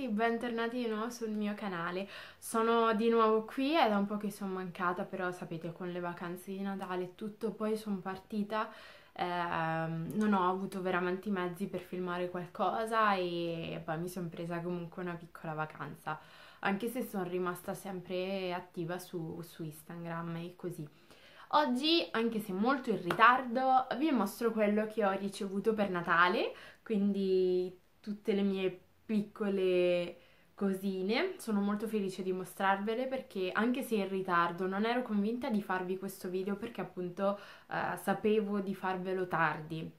ragazzi, bentornati di nuovo sul mio canale. Sono di nuovo qui, è da un po' che sono mancata, però sapete con le vacanze di Natale e tutto, poi sono partita, ehm, non ho avuto veramente i mezzi per filmare qualcosa e poi mi sono presa comunque una piccola vacanza, anche se sono rimasta sempre attiva su, su Instagram e così. Oggi, anche se molto in ritardo, vi mostro quello che ho ricevuto per Natale, quindi tutte le mie piccole cosine. Sono molto felice di mostrarvele perché anche se in ritardo non ero convinta di farvi questo video perché appunto eh, sapevo di farvelo tardi.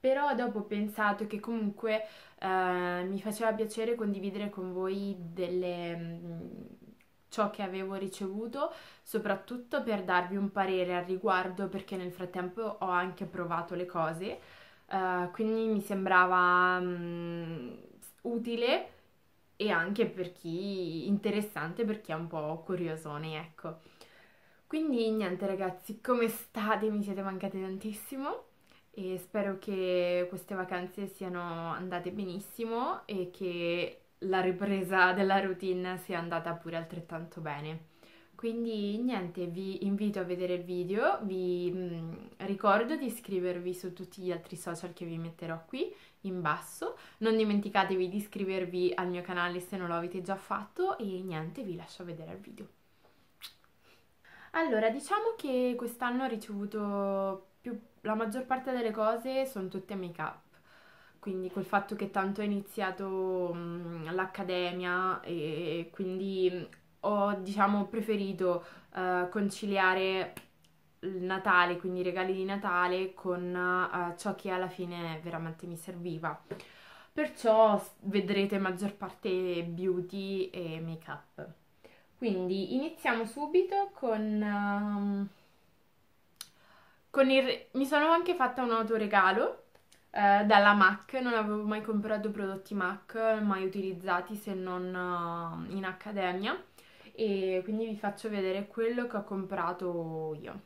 Però dopo ho pensato che comunque eh, mi faceva piacere condividere con voi delle, mm, ciò che avevo ricevuto, soprattutto per darvi un parere al riguardo perché nel frattempo ho anche provato le cose. Uh, quindi mi sembrava um, utile e anche per chi interessante per chi è un po' curiosone, ecco. Quindi niente ragazzi, come state? Mi siete mancati tantissimo e spero che queste vacanze siano andate benissimo e che la ripresa della routine sia andata pure altrettanto bene. Quindi niente, vi invito a vedere il video, vi mh, mm, ricordo di iscrivervi su tutti gli altri social che vi metterò qui in basso, non dimenticatevi di iscrivervi al mio canale se non lo avete già fatto e niente, vi lascio vedere il video. Allora, diciamo che quest'anno ho ricevuto più, la maggior parte delle cose sono tutte make up quindi col fatto che tanto ho iniziato l'accademia e quindi ho diciamo preferito uh, conciliare il Natale, quindi i regali di Natale, con uh, ciò che alla fine veramente mi serviva. Perciò vedrete maggior parte beauty e make up. Quindi iniziamo subito con... Um, con il... Mi sono anche fatta un autoregalo eh, dalla MAC, non avevo mai comprato prodotti MAC, mai utilizzati se non uh, in accademia e quindi vi faccio vedere quello che ho comprato io.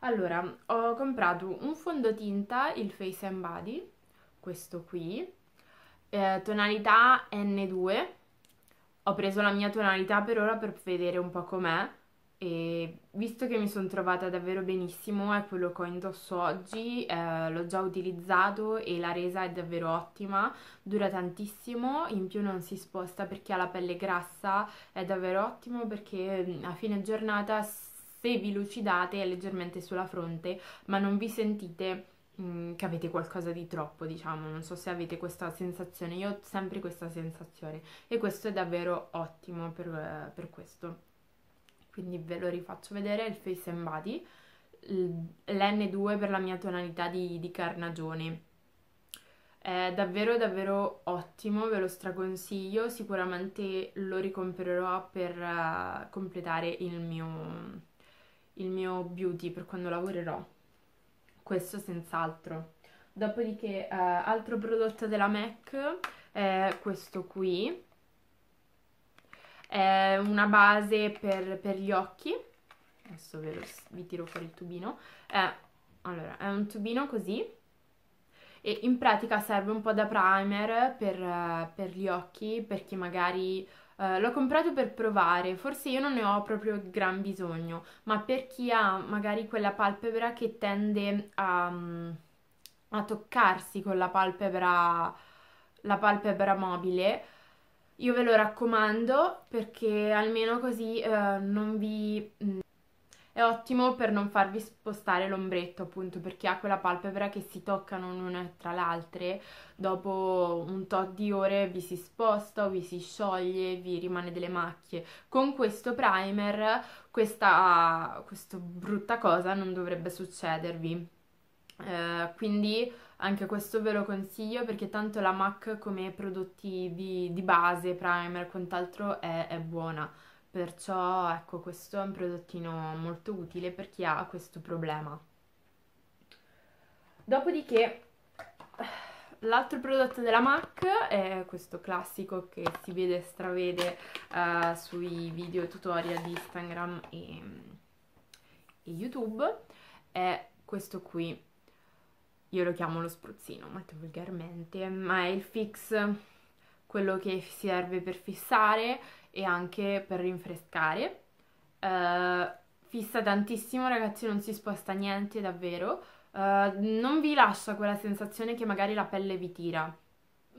Allora, ho comprato un fondotinta, il Face and Body, questo qui, eh, tonalità N2. Ho preso la mia tonalità per ora per vedere un po' com'è e visto che mi sono trovata davvero benissimo è quello che ho indosso oggi, eh, l'ho già utilizzato e la resa è davvero ottima, dura tantissimo, in più non si sposta perché ha la pelle grassa, è davvero ottimo perché mm, a fine giornata se vi lucidate è leggermente sulla fronte ma non vi sentite mm, che avete qualcosa di troppo, diciamo, non so se avete questa sensazione, io ho sempre questa sensazione e questo è davvero ottimo per, eh, per questo quindi ve lo rifaccio vedere, il Face and Body, l'N2 per la mia tonalità di, di carnagione. È davvero davvero ottimo, ve lo straconsiglio, sicuramente lo ricomprerò per uh, completare il mio, il mio beauty per quando lavorerò. Questo senz'altro. Dopodiché uh, altro prodotto della MAC è questo qui, è una base per, per gli occhi, adesso ve lo, vi tiro fuori il tubino, è, allora, è un tubino così, e in pratica serve un po' da primer per, per gli occhi, perché magari... Uh, l'ho comprato per provare, forse io non ne ho proprio gran bisogno, ma per chi ha magari quella palpebra che tende a, a toccarsi con la palpebra, la palpebra mobile, io ve lo raccomando perché almeno così eh, non vi... Mm, è ottimo per non farvi spostare l'ombretto, appunto, perché ha quella palpebra che si toccano l'una tra l'altra, dopo un tot di ore vi si sposta o vi si scioglie, vi rimane delle macchie. Con questo primer questa, questa brutta cosa non dovrebbe succedervi. Eh, quindi anche questo ve lo consiglio perché tanto la MAC come prodotti di, di base, primer, quant'altro è, è buona. Perciò ecco, questo è un prodottino molto utile per chi ha questo problema. Dopodiché l'altro prodotto della MAC è questo classico che si vede e stravede uh, sui video tutorial di Instagram e, e YouTube, è questo qui io lo chiamo lo spruzzino molto volgarmente, ma è il Fix quello che serve per fissare e anche per rinfrescare. Uh, fissa tantissimo, ragazzi, non si sposta niente davvero. Uh, non vi lascia quella sensazione che magari la pelle vi tira.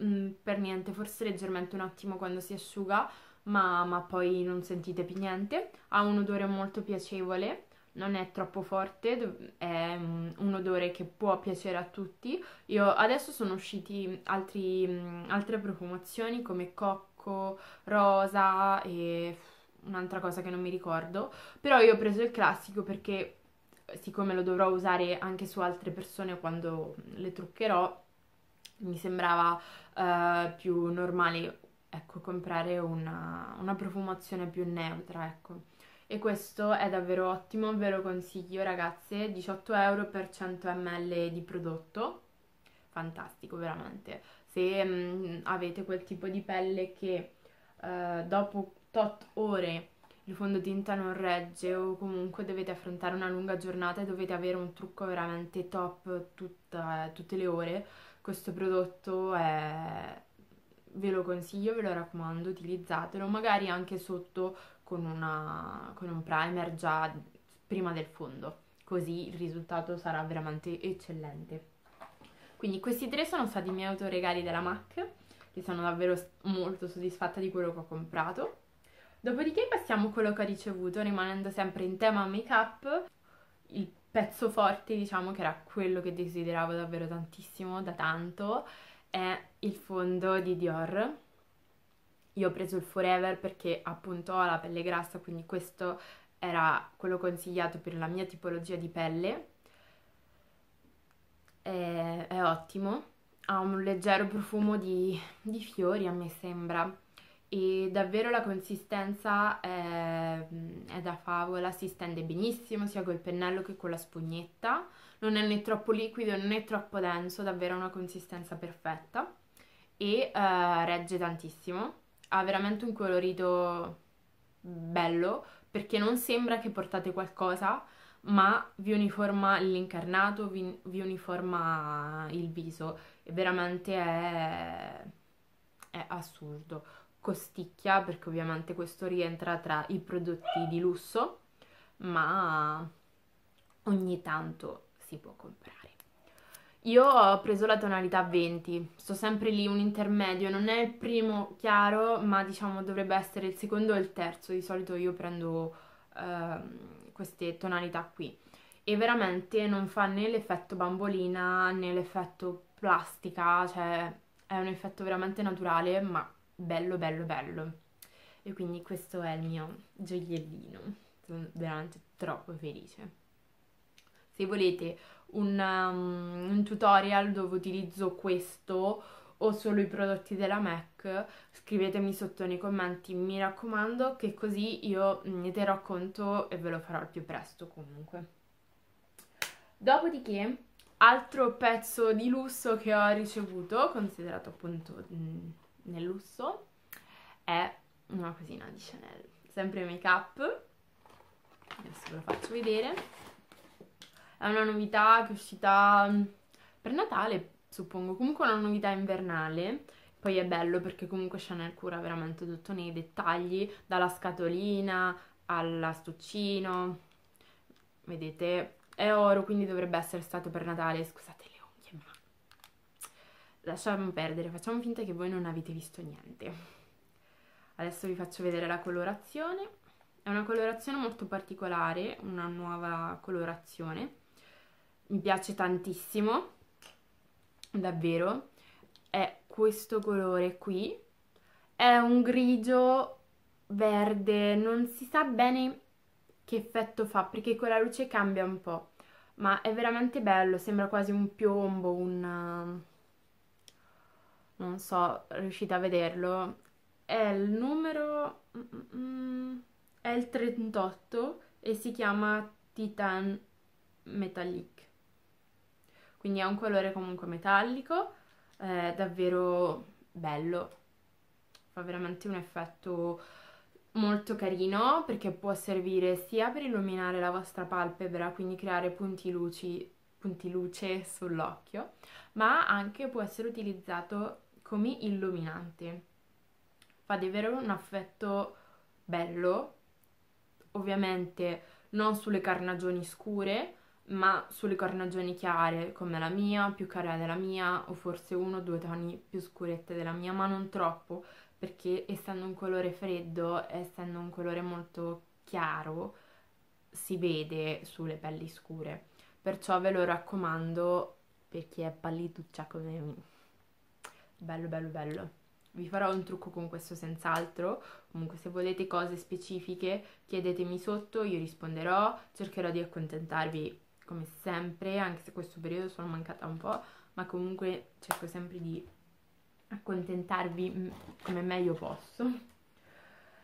Mm, per niente, forse leggermente un attimo quando si asciuga, ma, ma poi non sentite più niente. Ha un odore molto piacevole non è troppo forte, è un odore che può piacere a tutti. Io adesso sono usciti altri, altre profumazioni come cocco, rosa e un'altra cosa che non mi ricordo, però io ho preso il classico perché siccome lo dovrò usare anche su altre persone quando le truccherò, mi sembrava uh, più normale ecco, comprare una, una profumazione più neutra, ecco e questo è davvero ottimo, ve lo consiglio ragazze, 18 euro per 100 ml di prodotto, fantastico veramente. Se mh, mm, avete quel tipo di pelle che uh, dopo tot ore il fondotinta non regge o comunque dovete affrontare una lunga giornata e dovete avere un trucco veramente top tutta, tutte le ore, questo prodotto è... ve lo consiglio, ve lo raccomando, utilizzatelo, magari anche sotto con, una, con un primer già prima del fondo, così il risultato sarà veramente eccellente. Quindi questi tre sono stati i miei autoregali della MAC, che sono davvero molto soddisfatta di quello che ho comprato. Dopodiché passiamo a quello che ho ricevuto, rimanendo sempre in tema make-up, il pezzo forte, diciamo, che era quello che desideravo davvero tantissimo, da tanto, è il fondo di Dior, io ho preso il Forever perché appunto ho la pelle grassa, quindi questo era quello consigliato per la mia tipologia di pelle. È, è ottimo, ha un leggero profumo di, di, fiori a me sembra. E davvero la consistenza è, è da favola, si stende benissimo sia col pennello che con la spugnetta, non è né troppo liquido né troppo denso, davvero una consistenza perfetta. E uh, regge tantissimo ha veramente un colorito bello perché non sembra che portate qualcosa, ma vi uniforma l'incarnato, vi, vi uniforma il viso veramente è, è assurdo. Costicchia perché ovviamente questo rientra tra i prodotti di lusso, ma ogni tanto si può comprare. Io ho preso la tonalità 20, sto sempre lì, un intermedio, non è il primo chiaro, ma diciamo dovrebbe essere il secondo o il terzo, di solito io prendo uh, queste tonalità qui. E veramente non fa né l'effetto bambolina né l'effetto plastica, cioè è un effetto veramente naturale, ma bello bello bello. E quindi questo è il mio gioiellino, sono veramente troppo felice. Se volete un, um, un tutorial dove utilizzo questo o solo i prodotti della MAC, scrivetemi sotto nei commenti, mi raccomando che così io ne terrò conto e ve lo farò al più presto comunque. Dopodiché, altro pezzo di lusso che ho ricevuto, considerato appunto mm, nel lusso, è una cosina di Chanel, sempre make up, adesso ve lo faccio vedere è una novità che è uscita mm, per Natale, suppongo, comunque una novità invernale. Poi è bello perché comunque Chanel cura veramente tutto nei dettagli, dalla scatolina all'astuccino. Vedete, è oro, quindi dovrebbe essere stato per Natale. Scusate le unghie, ma lasciamo perdere, facciamo finta che voi non avete visto niente. Adesso vi faccio vedere la colorazione. È una colorazione molto particolare, una nuova colorazione mi piace tantissimo, davvero, è questo colore qui, è un grigio verde, non si sa bene che effetto fa perché con la luce cambia un po', ma è veramente bello, sembra quasi un piombo, un... non so, riuscite a vederlo? È il numero... è il 38 e si chiama Titan Metallic quindi ha un colore comunque metallico, è davvero bello, fa veramente un effetto molto carino perché può servire sia per illuminare la vostra palpebra, quindi creare punti, luci, punti luce sull'occhio, ma anche può essere utilizzato come illuminante. fa di avere un affetto bello, ovviamente non sulle carnagioni scure, ma sulle carnagioni chiare come la mia, più cara della mia, o forse uno o due toni più scurette della mia, ma non troppo, perché essendo un colore freddo, essendo un colore molto chiaro, si vede sulle pelli scure. Perciò ve lo raccomando per chi è pallituccia come me. Bello, bello, bello. Vi farò un trucco con questo senz'altro. Comunque se volete cose specifiche chiedetemi sotto, io risponderò. Cercherò di accontentarvi come sempre, anche se questo periodo sono mancata un po', ma comunque cerco sempre di accontentarvi come meglio posso.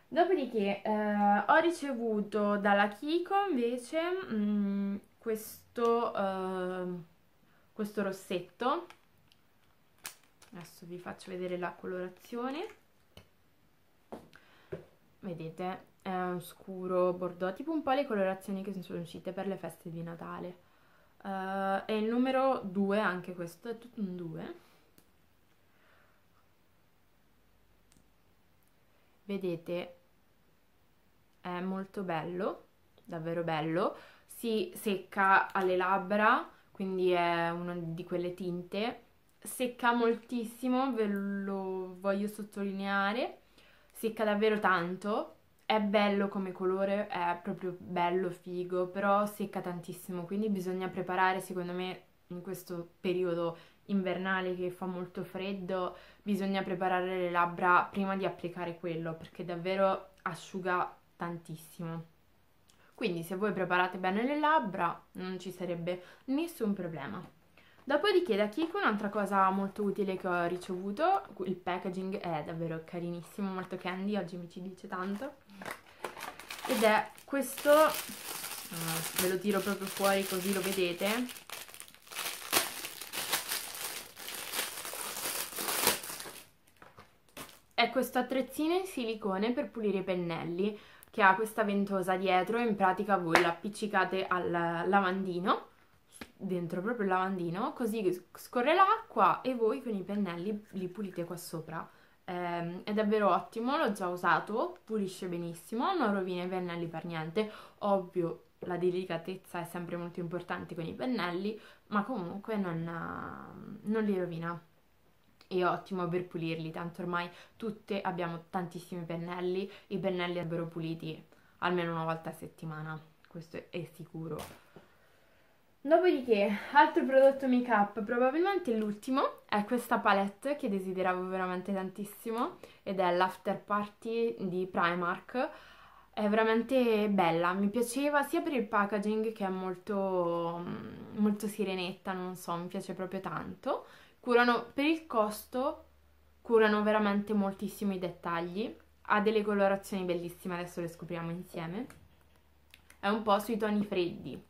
Dopodiché eh, ho ricevuto dalla Kiko invece mh, mm, questo, eh, questo rossetto. Adesso vi faccio vedere la colorazione. Vedete, è un scuro bordeaux, tipo un po' le colorazioni che sono uscite per le feste di Natale. Uh, è il numero 2 anche questo, è tutto un 2. Vedete, è molto bello, davvero bello. Si secca alle labbra, quindi è una di quelle tinte. Secca moltissimo, ve lo voglio sottolineare. Secca davvero tanto è bello come colore, è proprio bello, figo, però secca tantissimo, quindi bisogna preparare, secondo me, in questo periodo invernale che fa molto freddo, bisogna preparare le labbra prima di applicare quello, perché davvero asciuga tantissimo. Quindi se voi preparate bene le labbra non ci sarebbe nessun problema. Dopodiché da Kiko un'altra cosa molto utile che ho ricevuto, il packaging è davvero carinissimo, molto candy, oggi mi ci dice tanto, ed è questo, uh, ve lo tiro proprio fuori così lo vedete, è questo attrezzino in silicone per pulire i pennelli che ha questa ventosa dietro in pratica voi l'appiccicate al lavandino dentro proprio il lavandino, così scorre l'acqua e voi con i pennelli li pulite qua sopra. Eh, è davvero ottimo, l'ho già usato, pulisce benissimo, non rovina i pennelli per niente. Ovvio, la delicatezza è sempre molto importante con i pennelli, ma comunque non, non li rovina. È ottimo per pulirli, tanto ormai tutte abbiamo tantissimi pennelli, i pennelli andrebbero puliti almeno una volta a settimana, questo è sicuro. Dopodiché, altro prodotto make up, probabilmente l'ultimo, è questa palette che desideravo veramente tantissimo ed è l'After Party di Primark. È veramente bella, mi piaceva sia per il packaging che è molto, molto sirenetta, non so, mi piace proprio tanto. Curano, per il costo, curano veramente moltissimo i dettagli, ha delle colorazioni bellissime, adesso le scopriamo insieme. È un po' sui toni freddi,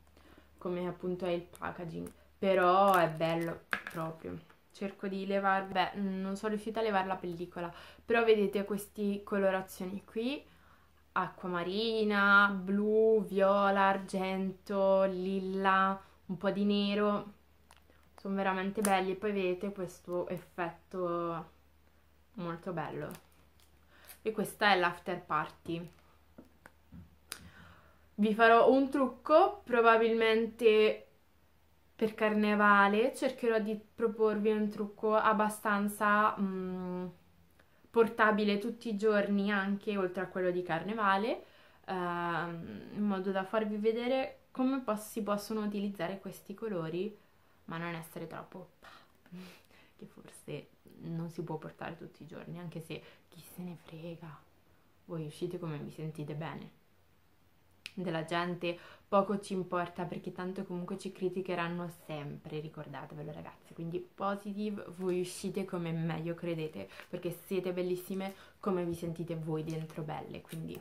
come appunto è il packaging, però è bello proprio. Cerco di levare, beh, non sono riuscita a levare la pellicola, però vedete queste colorazioni qui, acqua marina, blu, viola, argento, lilla, un po' di nero, sono veramente belli. E poi vedete questo effetto molto bello. E questa è l'after party vi farò un trucco, probabilmente per carnevale, cercherò di proporvi un trucco abbastanza mm, portabile tutti i giorni, anche oltre a quello di carnevale, ehm, in modo da farvi vedere come pos- si possono utilizzare questi colori, ma non essere troppo che forse non si può portare tutti i giorni, anche se chi se ne frega, voi uscite come vi sentite bene della gente poco ci importa perché tanto comunque ci criticheranno sempre, ricordatevelo ragazzi, quindi positive, voi uscite come meglio credete perché siete bellissime come vi sentite voi dentro belle, quindi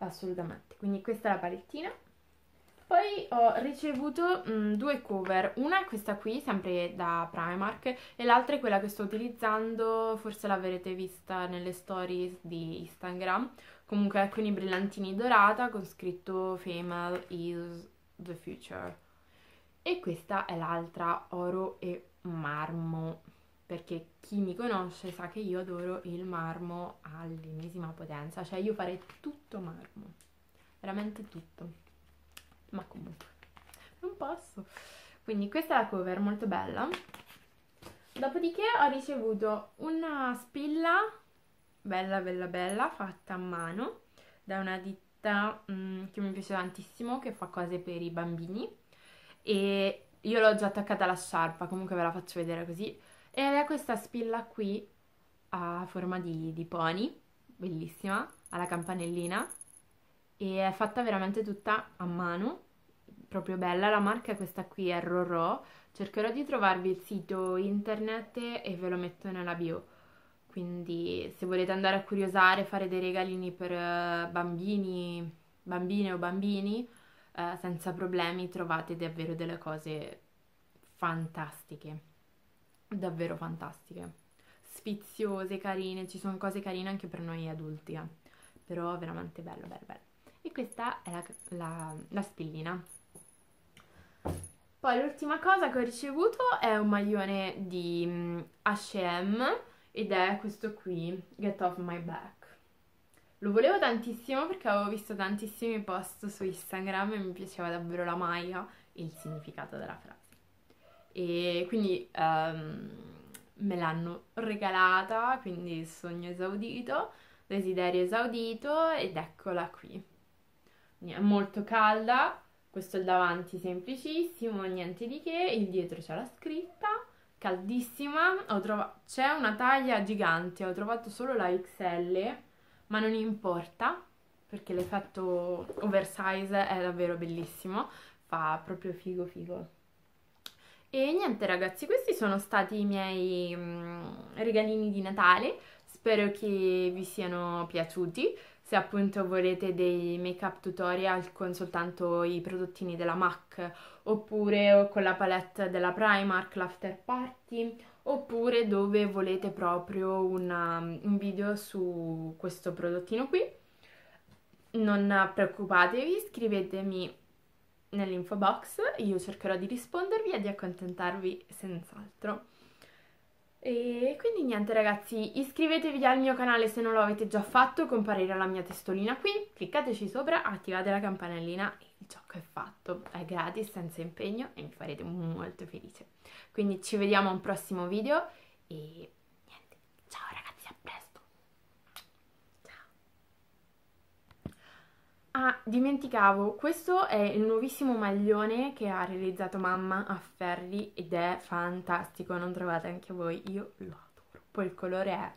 assolutamente. Quindi questa è la palettina. Poi ho ricevuto mh, mm, due cover, una è questa qui, sempre da Primark, e l'altra è quella che sto utilizzando, forse l'avrete vista nelle stories di Instagram, comunque con i brillantini dorata con scritto Female is the future. E questa è l'altra, oro e marmo. perché chi mi conosce sa che io adoro il marmo all'ennesima potenza, cioè io farei tutto marmo, veramente tutto, ma comunque non posso. Quindi questa è la cover, molto bella. Dopodiché ho ricevuto una spilla bella bella bella fatta a mano da una ditta mm, che mi piace tantissimo che fa cose per i bambini e io l'ho già attaccata alla sciarpa, comunque ve la faccio vedere così ed è questa spilla qui a forma di, di pony, bellissima, alla campanellina e è fatta veramente tutta a mano, proprio bella. La marca è questa qui, è Rorò. Cercherò di trovarvi il sito internet e ve lo metto nella bio. Quindi se volete andare a curiosare, fare dei regalini per eh, bambini, bambine o bambini, eh, senza problemi trovate davvero delle cose fantastiche davvero fantastiche, sfiziose, carine, ci sono cose carine anche per noi adulti, eh. però veramente bello, bello, bello. E questa è la, la, la spillina. Poi l'ultima cosa che ho ricevuto è un maglione di H&M ed è questo qui, Get Off My Back. Lo volevo tantissimo perché avevo visto tantissimi post su Instagram e mi piaceva davvero la maglia e il significato della frase e quindi um, me l'hanno regalata, quindi sogno esaudito, desiderio esaudito ed eccola qui. È molto calda, questo è il davanti semplicissimo, niente di che, il dietro c'è la scritta, caldissima, trov- c'è una taglia gigante, ho trovato solo la XL, ma non importa perché l'effetto oversize è davvero bellissimo, fa proprio figo figo. E niente ragazzi, questi sono stati i miei mm, regalini di Natale, spero che vi siano piaciuti. Se appunto volete dei make-up tutorial con soltanto i prodottini della MAC oppure con la palette della Primark, l'After Party oppure dove volete proprio una, un video su questo prodottino qui. Non preoccupatevi, scrivetemi nell'info box, io cercherò di rispondervi e di accontentarvi senz'altro. E quindi niente ragazzi, iscrivetevi al mio canale se non lo avete già fatto, comparirà la mia testolina qui, cliccateci sopra, attivate la campanellina e il gioco è fatto, è gratis, senza impegno e mi farete molto felice. Quindi ci vediamo a un prossimo video e Ah, dimenticavo, questo è il nuovissimo maglione che ha realizzato mamma a Ferri ed è fantastico, non trovate anche voi? Io lo adoro. Poi il colore è